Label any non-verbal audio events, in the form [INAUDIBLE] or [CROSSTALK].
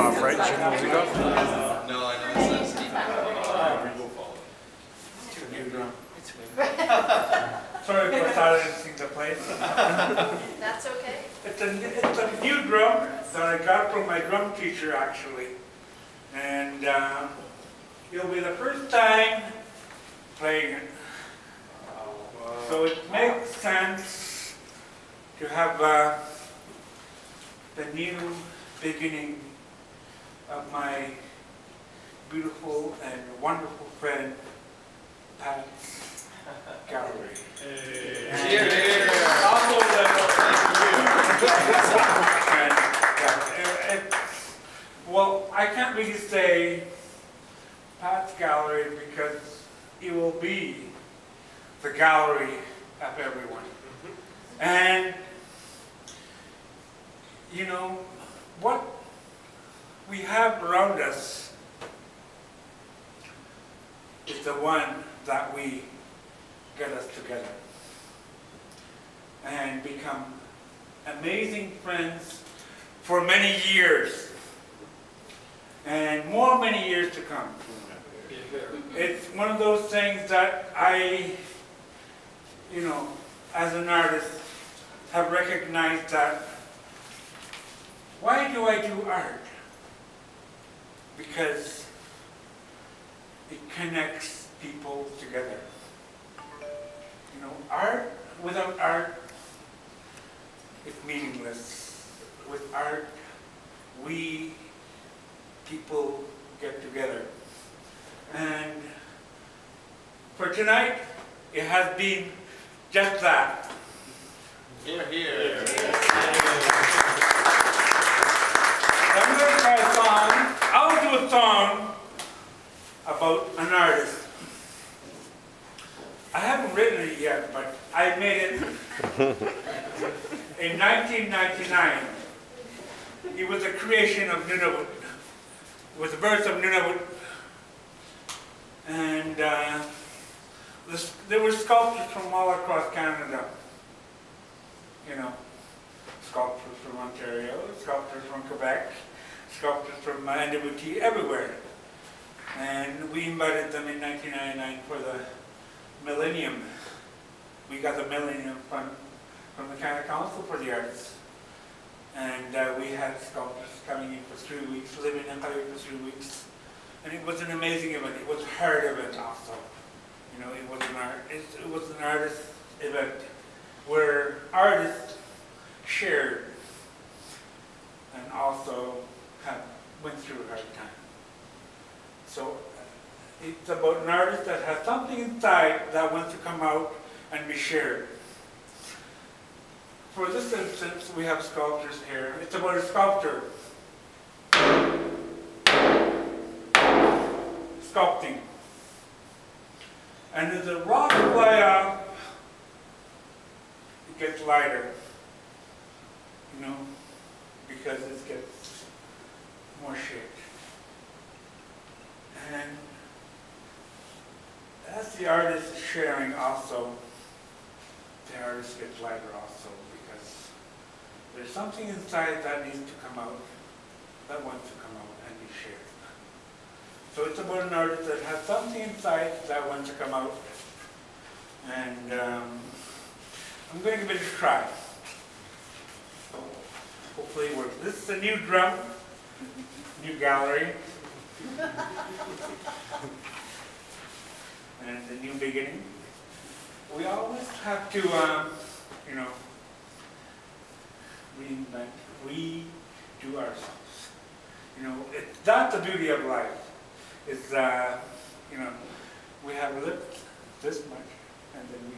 off, right? Turn the music off. No, I know it says. Sorry for silencing the place. That's okay. It's a, it's a new drum that I got from my drum teacher, actually. And uh, it'll be the first time playing it. So it makes sense to have uh, the new beginning of my beautiful and wonderful friend, Pat's Gallery. Here, here. Also the- And, yeah, it- it- Well, I can't really say Pat's Gallery because it will be the gallery of everyone. Mm-hmm. And, you know, what we have around us is the one that we get us together and become amazing friends for many years and more many years to come. It's one of those things that I, you know, as an artist, have recognized that why do I do art? Because it connects people together. You know, art, without art, it's meaningless. With art, we, people get together. And for tonight, it has been just that. Here, here. I'm going to try a song. I'll do a song about an artist. I haven't written it yet, but I made it [LAUGHS] in 1999. It was the creation of Nunavut. It was a verse of Nunavut. And uh, there were sculptors from all across Canada. You know, sculptors from Ontario, sculptors from Quebec, sculptors from Nunavut, everywhere. And we invited them in 1999 for the Millennium. We got the Millennium Fund from the Canada Council for the Arts. And uh, we had sculptors coming in for three weeks, living in Hawaii for three weeks. And it was an amazing event. It was a hard event also. You know, it was an art, it, it was an artist event where artists shared and also had, went through a hard time. So it's about an artist that has something inside that wants to come out and be shared. For this instance, we have sculptures here. It's about a sculptor sculpting. And as the rocks fly off, it gets lighter, you know, because it gets more shaped. And as the artist is sharing also, the artist gets lighter also there's something inside that needs to come out, that wants to come out and be shared. So it's about an artist that has something inside that wants to come out. And um, I'm going to give it a try. Hopefully it works. This is a new drum, new gallery. and it's a new beginning. We always have to, um, you know, reinvent, redo ourselves. You know, it's that's the beauty of life is, uh, you know, we have lived this much and then